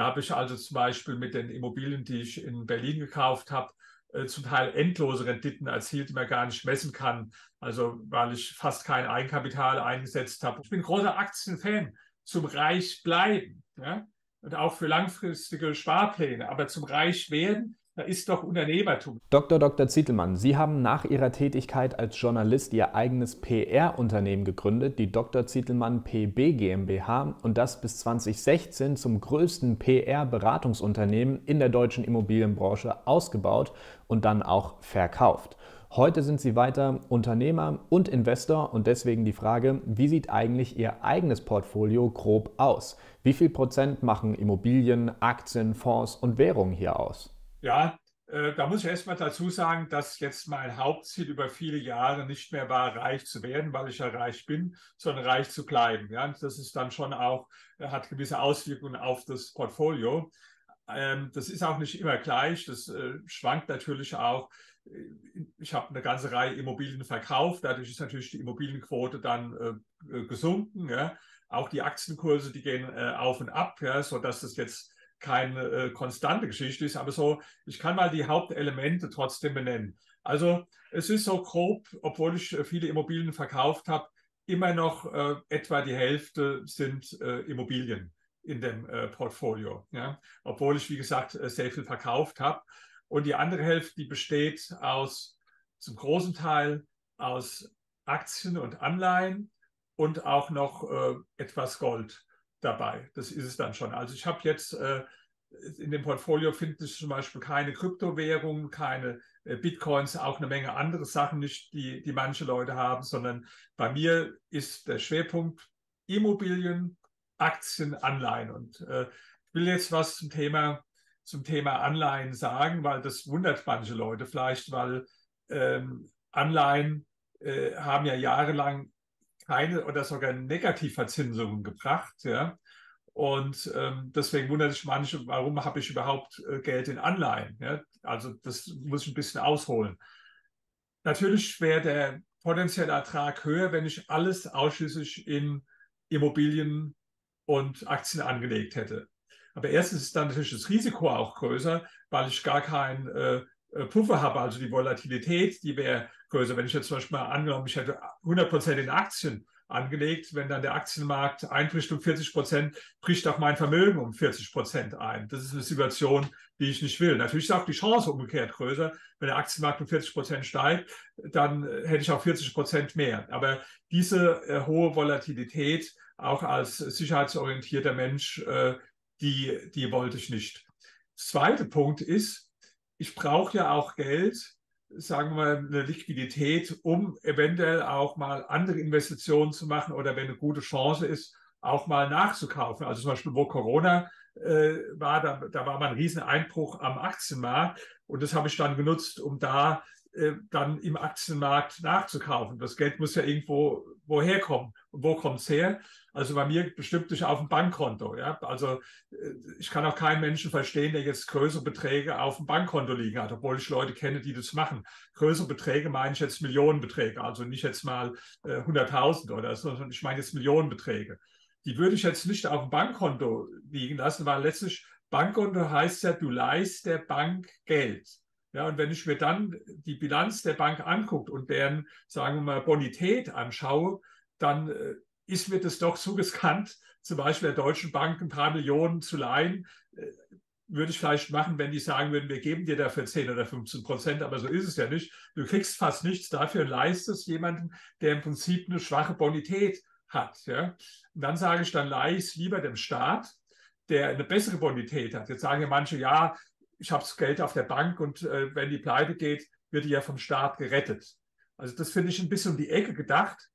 Da habe ich also zum Beispiel mit den Immobilien, die ich in Berlin gekauft habe, äh, zum Teil endlose Renditen erzielt, die man gar nicht messen kann. Also weil ich fast kein Eigenkapital eingesetzt habe. Ich bin großer Aktienfan zum Reich bleiben ja? und auch für langfristige Sparpläne. Aber zum Reich werden da ist doch Unternehmertum. Dr. Dr. Zietelmann, Sie haben nach Ihrer Tätigkeit als Journalist Ihr eigenes PR-Unternehmen gegründet, die Dr. Zietelmann PB GmbH, und das bis 2016 zum größten PR-Beratungsunternehmen in der deutschen Immobilienbranche ausgebaut und dann auch verkauft. Heute sind Sie weiter Unternehmer und Investor und deswegen die Frage, wie sieht eigentlich Ihr eigenes Portfolio grob aus? Wie viel Prozent machen Immobilien, Aktien, Fonds und Währungen hier aus? Ja, äh, da muss ich erstmal dazu sagen, dass jetzt mein Hauptziel über viele Jahre nicht mehr war, reich zu werden, weil ich ja reich bin, sondern reich zu bleiben. Ja, das ist dann schon auch, äh, hat gewisse Auswirkungen auf das Portfolio. Ähm, das ist auch nicht immer gleich. Das äh, schwankt natürlich auch. Äh, ich habe eine ganze Reihe Immobilien verkauft. Dadurch ist natürlich die Immobilienquote dann äh, gesunken. Ja. Auch die Aktienkurse, die gehen äh, auf und ab, ja, sodass das jetzt keine äh, konstante Geschichte ist, aber so, ich kann mal die Hauptelemente trotzdem benennen. Also es ist so grob, obwohl ich äh, viele Immobilien verkauft habe, immer noch äh, etwa die Hälfte sind äh, Immobilien in dem äh, Portfolio. Ja? Obwohl ich, wie gesagt, sehr viel verkauft habe. Und die andere Hälfte, die besteht aus zum großen Teil aus Aktien und Anleihen und auch noch etwas Gold dabei. Das ist es dann schon. Also ich habe jetzt äh, in dem Portfolio finde ich zum Beispiel keine Kryptowährungen, keine äh, Bitcoins, auch eine Menge andere Sachen nicht, die, die manche Leute haben, sondern bei mir ist der Schwerpunkt Immobilien, Aktien, Anleihen. Und äh, ich will jetzt was zum Thema, zum Thema Anleihen sagen, weil das wundert manche Leute vielleicht, weil ähm, Anleihen äh, haben ja jahrelang keine oder sogar Negativverzinsungen gebracht. Ja? Und ähm, deswegen wundert sich manche, warum habe ich überhaupt äh, Geld in Anleihen? Ja? Also das muss ich ein bisschen ausholen. Natürlich wäre der potenzielle Ertrag höher, wenn ich alles ausschließlich in Immobilien und Aktien angelegt hätte. Aber erstens ist dann natürlich das Risiko auch größer, weil ich gar keinen äh, äh Puffer habe. Also die Volatilität, die wäre größer. Wenn ich jetzt zum Beispiel mal angenommen, ich hätte 100% in Aktien angelegt, wenn dann der Aktienmarkt einbricht um 40 Prozent, bricht auch mein Vermögen um 40 Prozent ein. Das ist eine Situation, die ich nicht will. Natürlich ist auch die Chance umgekehrt größer. Wenn der Aktienmarkt um 40 Prozent steigt, dann hätte ich auch 40 Prozent mehr. Aber diese äh, hohe Volatilität, auch als sicherheitsorientierter Mensch, äh, die, die wollte ich nicht. Zweiter Punkt ist, ich brauche ja auch Geld, sagen wir, eine Liquidität, um eventuell auch mal andere Investitionen zu machen oder wenn eine gute Chance ist, auch mal nachzukaufen. Also zum Beispiel, wo Corona äh, war, da, da war mal ein riesen Einbruch am Aktienmarkt und das habe ich dann genutzt, um da äh, dann im Aktienmarkt nachzukaufen. Das Geld muss ja irgendwo woher kommen. Wo kommt es her? Also bei mir bestimmt nicht auf dem Bankkonto. Ja? Also äh, ich kann auch keinen Menschen verstehen, der jetzt größere Beträge auf dem Bankkonto liegen hat, obwohl ich Leute kenne, die das machen. Größere Beträge meine ich jetzt Millionenbeträge, also nicht jetzt mal äh, 100.000 oder so, sondern ich meine jetzt Millionenbeträge. Die würde ich jetzt nicht auf dem Bankkonto liegen lassen, weil letztlich Bankkonto heißt ja, du leihst der Bank Geld. Ja, und wenn ich mir dann die Bilanz der Bank angucke und deren, sagen wir mal, Bonität anschaue, dann äh, ist mir das doch zu zum Beispiel der Deutschen Bank ein paar Millionen zu leihen. Äh, würde ich vielleicht machen, wenn die sagen würden, wir geben dir dafür 10 oder 15 Prozent, aber so ist es ja nicht. Du kriegst fast nichts dafür, leistest jemanden, der im Prinzip eine schwache Bonität hat. Ja? Und dann sage ich, dann leihe ich es lieber dem Staat, der eine bessere Bonität hat. Jetzt sagen ja manche, ja, ich habe das Geld auf der Bank und äh, wenn die pleite geht, wird die ja vom Staat gerettet. Also das finde ich ein bisschen um die Ecke gedacht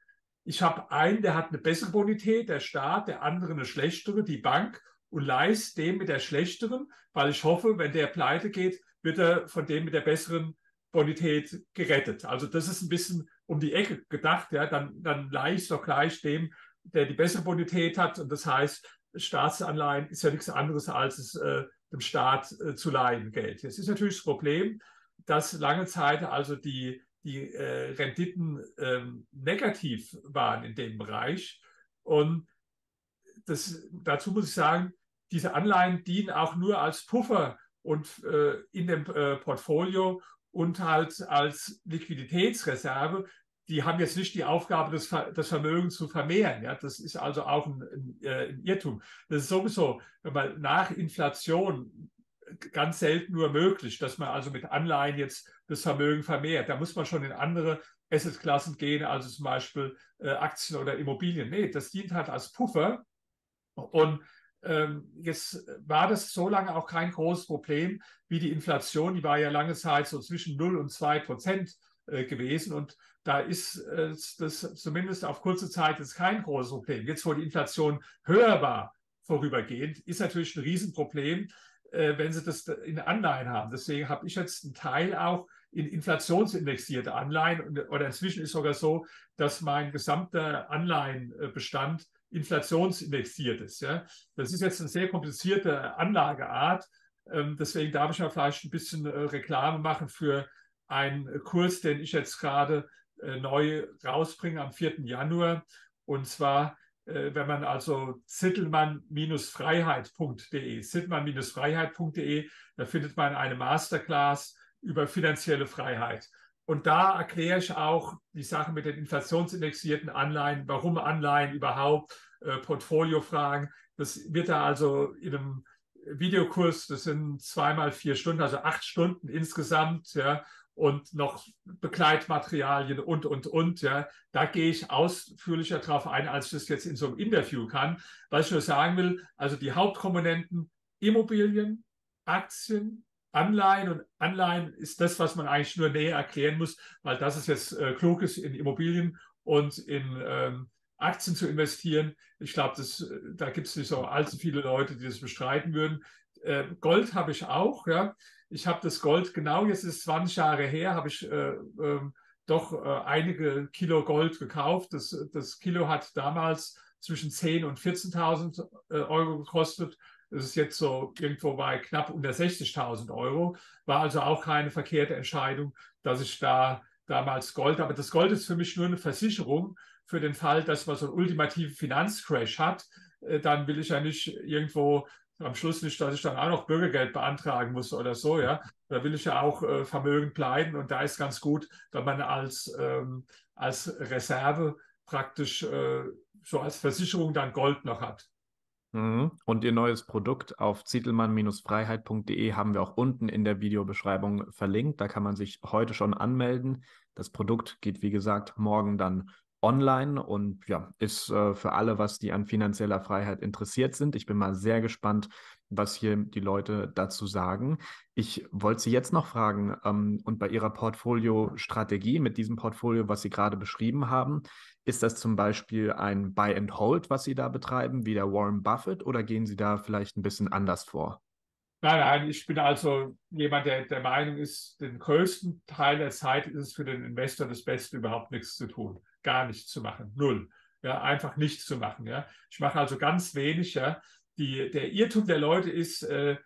ich habe einen, der hat eine bessere Bonität, der Staat, der andere eine schlechtere, die Bank, und leist dem mit der schlechteren, weil ich hoffe, wenn der pleite geht, wird er von dem mit der besseren Bonität gerettet. Also das ist ein bisschen um die Ecke gedacht, ja, dann, dann leihe ich doch gleich dem, der die bessere Bonität hat. Und das heißt, Staatsanleihen ist ja nichts anderes als es äh, dem Staat äh, zu leihen Geld. Jetzt ist natürlich das Problem, dass lange Zeit also die die äh, Renditen ähm, negativ waren in dem Bereich. Und das, dazu muss ich sagen, diese Anleihen dienen auch nur als Puffer und äh, in dem äh, Portfolio und halt als Liquiditätsreserve. Die haben jetzt nicht die Aufgabe, das, das Vermögen zu vermehren. Ja? Das ist also auch ein, ein, äh, ein Irrtum. Das ist sowieso, wenn man nach Inflation ganz selten nur möglich, dass man also mit Anleihen jetzt das Vermögen vermehrt. Da muss man schon in andere Assetklassen gehen, also zum Beispiel äh, Aktien oder Immobilien. Nee, das dient halt als Puffer. Und ähm, jetzt war das so lange auch kein großes Problem wie die Inflation. Die war ja lange Zeit so zwischen 0 und 2 Prozent äh, gewesen. Und da ist äh, das zumindest auf kurze Zeit jetzt kein großes Problem. Jetzt, wo die Inflation höher war, vorübergehend, ist natürlich ein Riesenproblem, äh, wenn Sie das in Anleihen haben. Deswegen habe ich jetzt einen Teil auch in inflationsindexierte Anleihen oder inzwischen ist sogar so, dass mein gesamter Anleihenbestand inflationsindexiert ist. Ja. Das ist jetzt eine sehr komplizierte Anlageart. Ähm, deswegen darf ich ja vielleicht ein bisschen äh, Reklame machen für einen Kurs, den ich jetzt gerade äh, neu rausbringe am 4. Januar. Und zwar wenn man also zittelmann-freiheit.de, zittelmann-freiheit.de, da findet man eine Masterclass über finanzielle Freiheit. Und da erkläre ich auch die Sache mit den inflationsindexierten Anleihen, warum Anleihen überhaupt, äh, Portfoliofragen. Das wird da also in einem Videokurs, das sind zweimal vier Stunden, also acht Stunden insgesamt, ja, und noch Begleitmaterialien und, und, und. Ja. Da gehe ich ausführlicher darauf ein, als ich das jetzt in so einem Interview kann. Was ich nur sagen will, also die Hauptkomponenten Immobilien, Aktien, Anleihen und Anleihen ist das, was man eigentlich nur näher erklären muss, weil das ist jetzt äh, klug ist, in Immobilien und in ähm, Aktien zu investieren. Ich glaube, da gibt es nicht so allzu viele Leute, die das bestreiten würden. Äh, Gold habe ich auch, ja. Ich habe das Gold genau, jetzt ist es 20 Jahre her, habe ich äh, äh, doch äh, einige Kilo Gold gekauft. Das, das Kilo hat damals zwischen 10.000 und 14.000 äh, Euro gekostet. Das ist jetzt so irgendwo bei knapp unter 60.000 Euro. War also auch keine verkehrte Entscheidung, dass ich da damals Gold, aber das Gold ist für mich nur eine Versicherung für den Fall, dass man so einen ultimativen Finanzcrash hat. Äh, dann will ich ja nicht irgendwo am Schluss nicht, dass ich dann auch noch Bürgergeld beantragen muss oder so, ja. Da will ich ja auch äh, vermögend bleiben und da ist ganz gut, wenn man als, ähm, als Reserve praktisch äh, so als Versicherung dann Gold noch hat. Mhm. Und Ihr neues Produkt auf zietelmann-freiheit.de haben wir auch unten in der Videobeschreibung verlinkt. Da kann man sich heute schon anmelden. Das Produkt geht, wie gesagt, morgen dann online und ja, ist äh, für alle, was die an finanzieller Freiheit interessiert sind. Ich bin mal sehr gespannt, was hier die Leute dazu sagen. Ich wollte Sie jetzt noch fragen, ähm, und bei Ihrer Portfolio-Strategie mit diesem Portfolio, was Sie gerade beschrieben haben, ist das zum Beispiel ein Buy and Hold, was Sie da betreiben, wie der Warren Buffett, oder gehen Sie da vielleicht ein bisschen anders vor? Nein, nein, ich bin also jemand, der der Meinung ist, den größten Teil der Zeit ist es für den Investor das Beste, überhaupt nichts zu tun gar nichts zu machen. Null. Ja, einfach nichts zu machen. Ja. Ich mache also ganz wenig. Ja. Die, der Irrtum der Leute ist, äh,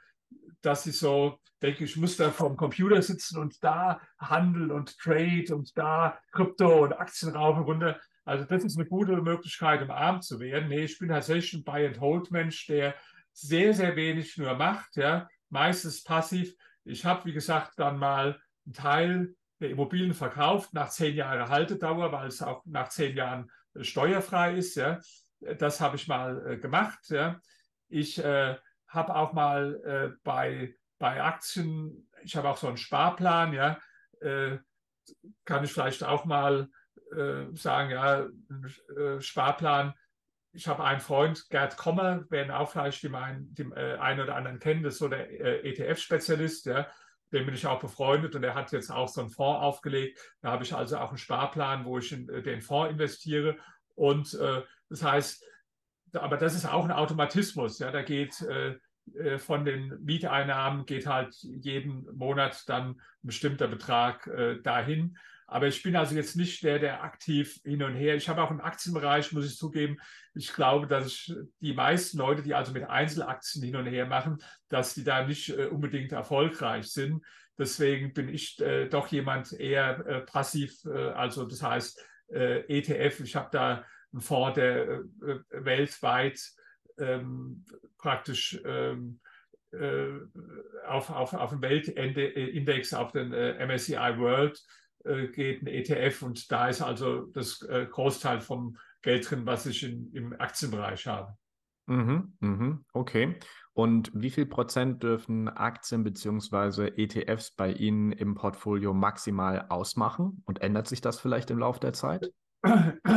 dass sie so denken, ich muss da vorm Computer sitzen und da handeln und trade und da Krypto und Aktien rauf und runter. Also das ist eine gute Möglichkeit, um arm zu werden. Nee, ich bin tatsächlich ein Buy-and-Hold-Mensch, der sehr, sehr wenig nur macht, ja, meistens passiv. Ich habe, wie gesagt, dann mal einen Teil Immobilien verkauft nach zehn Jahren Haltedauer, weil es auch nach zehn Jahren äh, steuerfrei ist. Ja. Das habe ich mal äh, gemacht. Ja. Ich äh, habe auch mal äh, bei, bei Aktien, ich habe auch so einen Sparplan, ja, äh, kann ich vielleicht auch mal äh, sagen, ja, Sparplan. Ich habe einen Freund, Gerd Kommer, werden auch vielleicht die, mein, die einen oder anderen kennen, das ist so der ETF-Spezialist, ja dem bin ich auch befreundet und er hat jetzt auch so einen Fonds aufgelegt. Da habe ich also auch einen Sparplan, wo ich in äh, den Fonds investiere. Und äh, das heißt, aber das ist auch ein Automatismus. Ja, da geht äh, äh, von den Mieteinnahmen geht halt jeden Monat dann ein bestimmter Betrag äh, dahin. Aber ich bin also jetzt nicht der, der aktiv hin und her. Ich habe auch im Aktienbereich, muss ich zugeben, ich glaube, dass ich die meisten Leute, die also mit Einzelaktien hin und her machen, dass die da nicht äh, unbedingt erfolgreich sind. Deswegen bin ich äh, doch jemand eher äh, passiv, also das heißt ETF. Ich habe da einen Fonds, der weltweit ähm, praktisch ähm, äh, auf, auf, auf den Weltindex, auf den MSCI World geht ein ETF und da ist also das äh, Großteil vom Geld drin, was ich in, im Aktienbereich habe. Mhm, mhm, okay. Und wie viel Prozent dürfen Aktien bzw. ETFs bei Ihnen im Portfolio maximal ausmachen? Und ändert sich das vielleicht im Laufe der Zeit?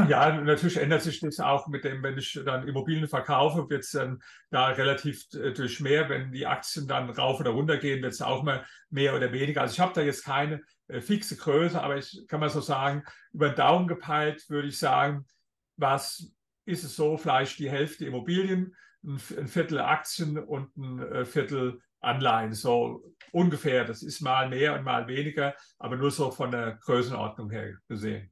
Ja, natürlich ändert sich das auch mit dem, wenn ich dann Immobilien verkaufe, wird es dann da relativ äh, durch mehr. Wenn die Aktien dann rauf oder runter gehen, wird es auch mal mehr oder weniger. Also ich habe da jetzt keine äh, fixe Größe, aber ich kann mal so sagen, über den Daumen gepeilt würde ich sagen, was ist es so, vielleicht die Hälfte Immobilien, ein, Viertel Aktien und ein äh, Viertel Anleihen, so ungefähr. Das ist mal mehr und mal weniger, aber nur so von der Größenordnung her gesehen.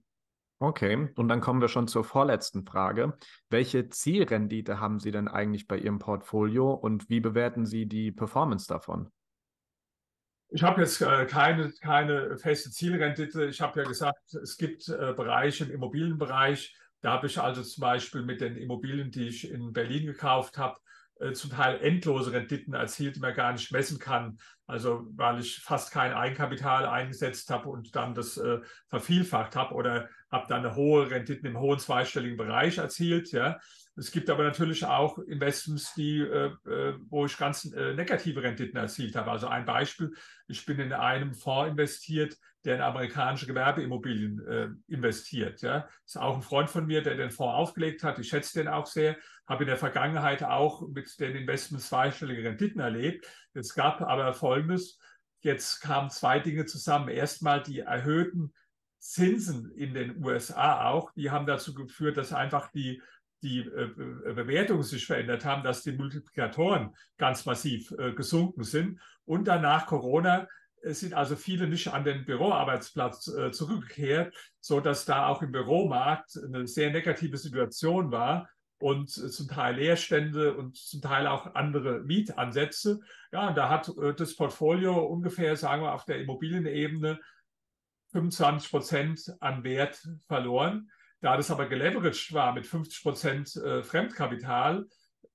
Okay, und dann kommen wir schon zur vorletzten Frage. Welche Zielrendite haben Sie denn eigentlich bei Ihrem Portfolio und wie bewerten Sie die Performance davon? Ich habe jetzt äh, keine, keine feste Zielrendite. Ich habe ja gesagt, es gibt äh, Bereiche im Immobilienbereich. Da habe ich also zum Beispiel mit den Immobilien, die ich in Berlin gekauft habe, zum Teil endlose Renditen erzielt, die man gar nicht messen kann. Also weil ich fast kein Eigenkapital eingesetzt habe und dann das äh, vervielfacht habe oder habe dann eine hohe Renditen im hohen zweistelligen Bereich erzielt. Ja. Es gibt aber natürlich auch Investments, die, äh, äh, wo ich ganz äh, negative Renditen erzielt habe. Also ein Beispiel, ich bin in einem Fonds investiert, der in amerikanische Gewerbeimmobilien äh, investiert. Ja. Ist auch ein Freund von mir, der den Fonds aufgelegt hat. Ich schätze den auch sehr, habe in der Vergangenheit auch mit den Investments zweistellige Renditen erlebt. Es gab aber Folgendes, jetzt kamen zwei Dinge zusammen. Erstmal die erhöhten Zinsen in den USA auch, die haben dazu geführt, dass einfach die die äh, Bewertungen sich verändert haben, dass die Multiplikatoren ganz massiv äh, gesunken sind. Und danach Corona sind also viele nicht an den Büroarbeitsplatz zurückgekehrt, so dass da auch im Büromarkt eine sehr negative Situation war und zum Teil Leerstände und zum Teil auch andere Mietansätze. Ja, und da hat das Portfolio ungefähr, sagen wir, auf der Immobilienebene 25 Prozent an Wert verloren. Da das aber geleveraged war mit 50 Prozent äh, Fremdkapital,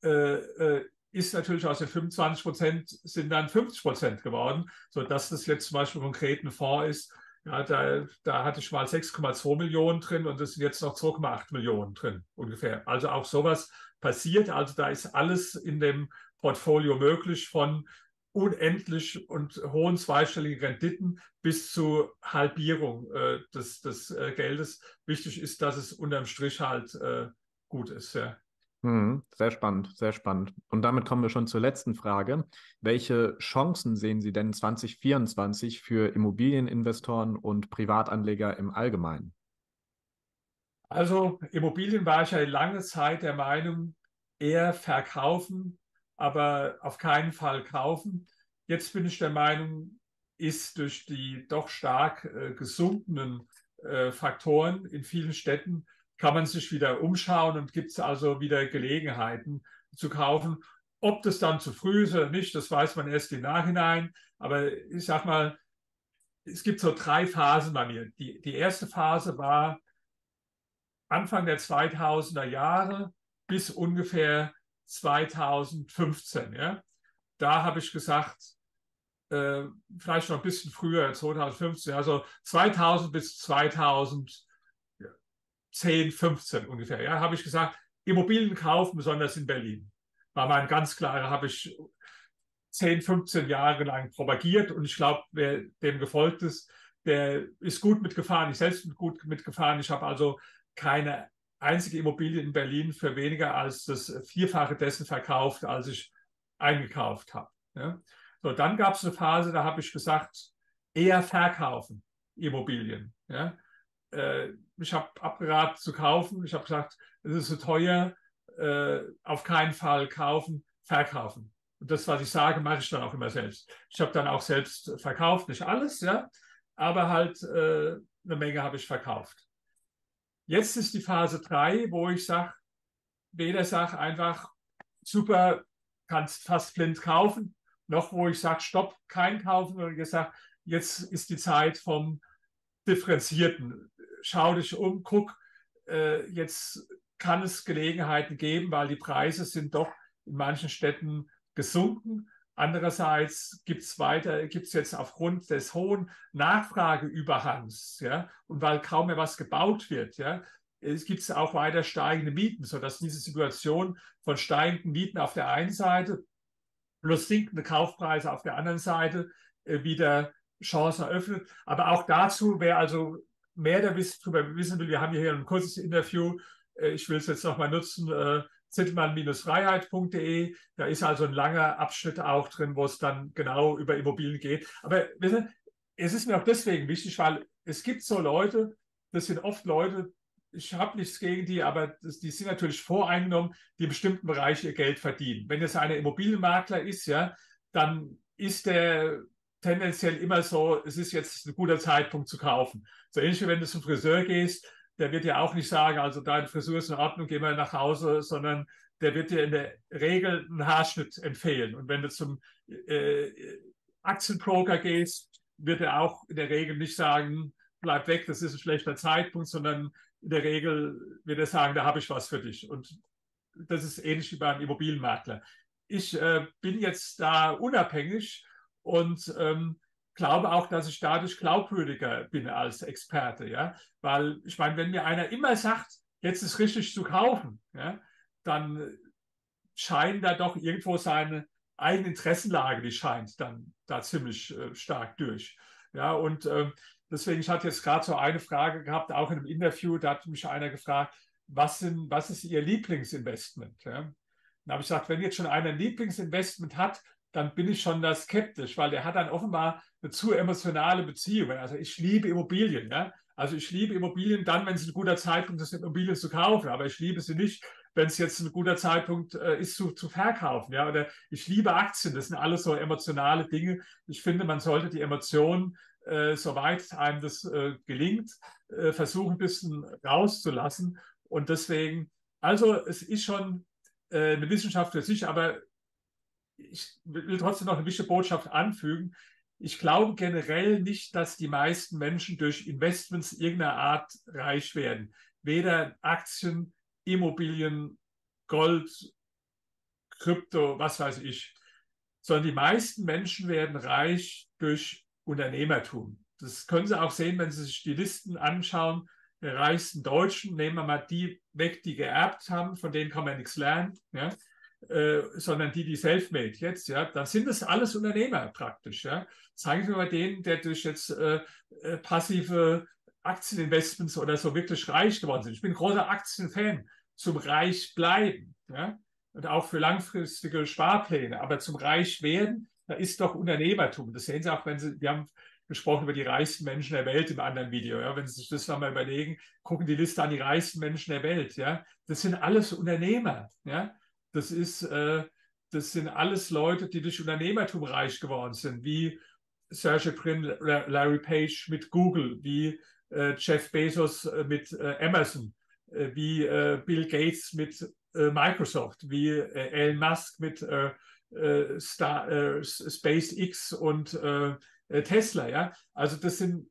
äh, äh, ist natürlich aus den 25 Prozent sind dann 50 Prozent geworden, sodass das jetzt zum Beispiel konkret ein Fonds ist. Ja, da, da hatte ich mal 6,2 Millionen drin und es sind jetzt noch 2,8 Millionen drin ungefähr. Also auch sowas passiert. Also da ist alles in dem Portfolio möglich von unendlich und hohen zweistelligen Renditen bis zu Halbierung äh, des, des äh, Geldes. Wichtig ist, dass es unterm Strich halt äh, gut ist. Ja. Hm, sehr spannend, sehr spannend. Und damit kommen wir schon zur letzten Frage. Welche Chancen sehen Sie denn 2024 für Immobilieninvestoren und Privatanleger im Allgemeinen? Also Immobilien war ich ja lange Zeit der Meinung, eher verkaufen aber auf keinen Fall kaufen. Jetzt bin ich der Meinung, ist durch die doch stark äh, gesunkenen äh, Faktoren in vielen Städten, kann man sich wieder umschauen und gibt es also wieder Gelegenheiten zu kaufen. Ob das dann zu früh ist oder nicht, das weiß man erst im Nachhinein. Aber ich sag mal, es gibt so drei Phasen bei mir. Die, die erste Phase war Anfang der 2000er Jahre bis ungefähr 2015. Ja? Da habe ich gesagt, äh, vielleicht noch ein bisschen früher, 2015, also 2000 bis 2010, 15 ungefähr, ja, habe ich gesagt, Immobilien kaufen, besonders in Berlin. War mein ganz klarer, habe ich 10, 15 Jahre lang propagiert und ich glaube, wer dem gefolgt ist, der ist gut mitgefahren. Ich selbst bin gut mitgefahren. Ich habe also keine einzige Immobilie in Berlin für weniger als das Vierfache dessen verkauft, als ich eingekauft habe. Ja. So, dann gab es eine Phase, da habe ich gesagt, eher verkaufen Immobilien. Ja. Äh, ich habe abgeraten zu kaufen. Ich habe gesagt, es ist so teuer, äh, auf keinen Fall kaufen, verkaufen. Und das, was ich sage, mache ich dann auch immer selbst. Ich habe dann auch selbst verkauft, nicht alles, ja, aber halt äh, eine Menge habe ich verkauft. Jetzt ist die Phase 3, wo ich sage, weder sage einfach, super, kannst fast blind kaufen, noch wo ich sage, stopp, kein Kaufen, oder gesagt, jetzt ist die Zeit vom Differenzierten. Schau dich um, guck, äh, jetzt kann es Gelegenheiten geben, weil die Preise sind doch in manchen Städten gesunken. Andererseits gibt es weiter, gibt es jetzt aufgrund des hohen Nachfrageüberhangs, ja, und weil kaum mehr was gebaut wird, ja, es gibt auch weiter steigende Mieten, sodass diese Situation von steigenden Mieten auf der einen Seite plus sinkende Kaufpreise auf der anderen Seite äh, wieder Chancen eröffnet. Aber auch dazu, wer also mehr darüber wissen will, wir haben hier ein kurzes Interview, äh, ich will es jetzt nochmal nutzen, äh, zittelmann-freiheit.de. Da ist also ein langer Abschnitt auch drin, wo es dann genau über Immobilien geht. Aber wissen, es ist mir auch deswegen wichtig, weil es gibt so Leute, das sind oft Leute, ich habe nichts gegen die, aber das, die sind natürlich voreingenommen, die in bestimmten Bereichen ihr Geld verdienen. Wenn es eine Immobilienmakler ist, ja, dann ist der tendenziell immer so, es ist jetzt ein guter Zeitpunkt zu kaufen. So ähnlich wie wenn du zum Friseur gehst, der wird ja auch nicht sagen, also deine Frisur ist in Ordnung, geh mal nach Hause, sondern der wird dir in der Regel einen Haarschnitt empfehlen. Und wenn du zum äh, Aktienbroker gehst, wird er auch in der Regel nicht sagen, bleib weg, das ist ein schlechter Zeitpunkt, sondern in der Regel wird er sagen, da habe ich was für dich. Und das ist ähnlich wie beim Immobilienmakler. Ich äh, bin jetzt da unabhängig und ähm, glaube auch, dass ich dadurch glaubwürdiger bin als Experte. Ja? Weil ich meine, wenn mir einer immer sagt, jetzt ist richtig zu kaufen, ja, dann scheint da doch irgendwo seine eigene Interessenlage, die scheint dann da ziemlich äh, stark durch. Ja, und äh, Deswegen, ich hatte jetzt gerade so eine Frage gehabt, auch in einem Interview, da hat mich einer gefragt, was, sind, was ist Ihr Lieblingsinvestment? Ja? Dann habe ich gesagt, wenn jetzt schon einer ein Lieblingsinvestment hat, dann bin ich schon da skeptisch, weil der hat dann offenbar eine zu emotionale Beziehung. Also ich liebe Immobilien. Ja? Also ich liebe Immobilien dann, wenn es ein guter Zeitpunkt ist, Immobilien zu kaufen. Aber ich liebe sie nicht, wenn es jetzt ein guter Zeitpunkt äh, ist, zu, zu verkaufen. Ja? Oder ich liebe Aktien. Das sind alles so emotionale Dinge. Ich finde, man sollte die Emotionen äh, soweit einem das äh, gelingt, äh, versuchen ein bisschen rauszulassen. Und deswegen, also es ist schon äh, eine Wissenschaft für sich, aber ich will trotzdem noch eine wichtige Botschaft anfügen. Ich glaube generell nicht, dass die meisten Menschen durch Investments irgendeiner Art reich werden. Weder Aktien, Immobilien, Gold, Krypto, was weiß ich. Sondern die meisten Menschen werden reich durch Unternehmertum. Das können Sie auch sehen, wenn Sie sich die Listen anschauen der reichsten Deutschen. Nehmen wir mal die weg, die geerbt haben, von denen kann man nichts lernen, ja? Äh, sondern die, die self-made jetzt, ja, da sind es alles Unternehmer praktisch. Ja? Zeigen Sie mal den, der durch jetzt äh, äh, passive Aktieninvestments oder so wirklich reich geworden ist. Ich bin großer Aktienfan zum Reich bleiben. Ja? Und auch für langfristige Sparpläne. Aber zum Reich werden da ist doch Unternehmertum. Das sehen Sie auch, wenn Sie, wir haben gesprochen über die reichsten Menschen der Welt im anderen Video. Ja, wenn Sie sich das mal überlegen, gucken die Liste an die reichsten Menschen der Welt. Ja, das sind alles Unternehmer. Ja, das ist, äh, das sind alles Leute, die durch Unternehmertum reich geworden sind, wie Sergey Brin, Larry Page mit Google, wie äh, Jeff Bezos äh, mit äh, Amazon, äh, wie äh, Bill Gates mit Microsoft, wie Elon Musk mit Star, SpaceX und Tesla. Ja? Also das sind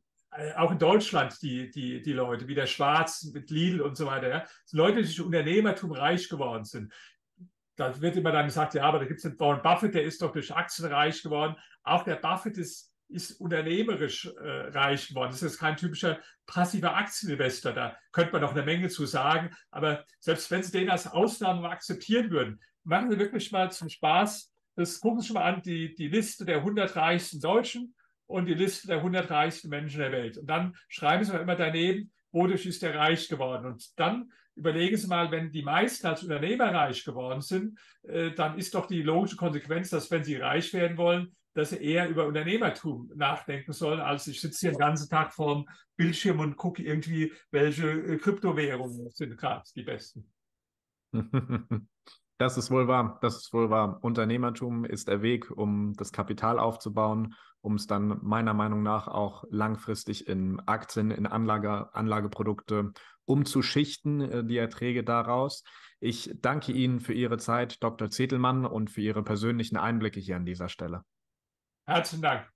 auch in Deutschland die, die, die Leute, wie der Schwarz mit Lidl und so weiter. Ja? Leute, die durch Unternehmertum reich geworden sind. Da wird immer dann gesagt, ja, aber da gibt es den Warren Buffett, der ist doch durch Aktien reich geworden. Auch der Buffett ist, ist unternehmerisch äh, reich geworden. Das ist kein typischer passiver Aktieninvestor. Da könnte man noch eine Menge zu sagen. Aber selbst wenn Sie den als Ausnahme akzeptieren würden, machen Sie wirklich mal zum Spaß, das gucken Sie mal an, die, die Liste der 100 reichsten Deutschen und die Liste der 100 reichsten Menschen der Welt. Und dann schreiben Sie mal immer daneben, wodurch ist der reich geworden. Und dann überlegen Sie mal, wenn die meisten als Unternehmer reich geworden sind, äh, dann ist doch die logische Konsequenz, dass wenn sie reich werden wollen, dass sie eher über Unternehmertum nachdenken sollen, als ich sitze hier den ganzen Tag vorm Bildschirm und gucke irgendwie, welche äh, Kryptowährungen sind gerade die besten. Das ist wohl wahr. Das ist wohl wahr. Unternehmertum ist der Weg, um das Kapital aufzubauen, um es dann meiner Meinung nach auch langfristig in Aktien, in Anlage, Anlageprodukte umzuschichten, äh, die Erträge daraus. Ich danke Ihnen für Ihre Zeit, Dr. Zettelmann, und für Ihre persönlichen Einblicke hier an dieser Stelle. Herzlichen Dank.